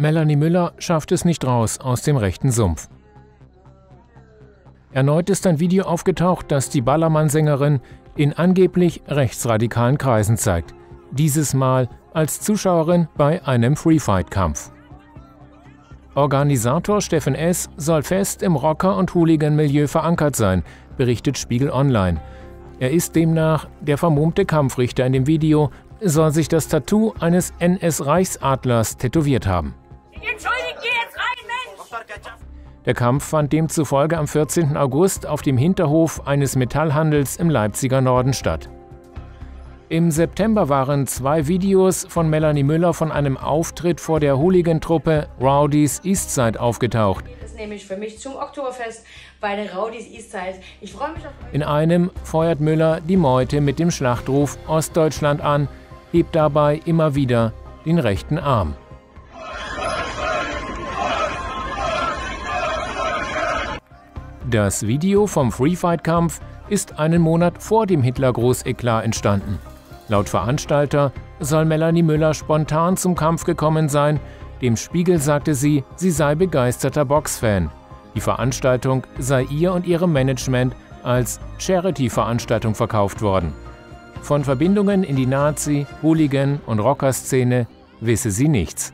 Melanie Müller schafft es nicht raus aus dem rechten Sumpf. Erneut ist ein Video aufgetaucht, das die Ballermann-Sängerin in angeblich rechtsradikalen Kreisen zeigt. Dieses Mal als Zuschauerin bei einem Freefight-Kampf. Organisator Steffen S. soll fest im Rocker- und Hooligan-Milieu verankert sein, berichtet Spiegel Online. Er ist demnach der vermummte Kampfrichter in dem Video, soll sich das Tattoo eines NS-Reichsadlers tätowiert haben. Der Kampf fand demzufolge am 14. August auf dem Hinterhof eines Metallhandels im Leipziger Norden statt. Im September waren zwei Videos von Melanie Müller von einem Auftritt vor der Hooligan-Truppe Rowdies Eastside aufgetaucht. Das nehme ich für mich zum Oktoberfest bei den Rowdies Eastside. Ich freue mich auf In einem feuert Müller die Meute mit dem Schlachtruf Ostdeutschland an, hebt dabei immer wieder den rechten Arm. Das Video vom Freefight-Kampf ist einen Monat vor dem Hitler-Großeklat entstanden. Laut Veranstalter soll Melanie Müller spontan zum Kampf gekommen sein. Dem Spiegel sagte sie, sie sei begeisterter Boxfan. Die Veranstaltung sei ihr und ihrem Management als Charity-Veranstaltung verkauft worden. Von Verbindungen in die Nazi-, Hooligan- und Rockerszene wisse sie nichts.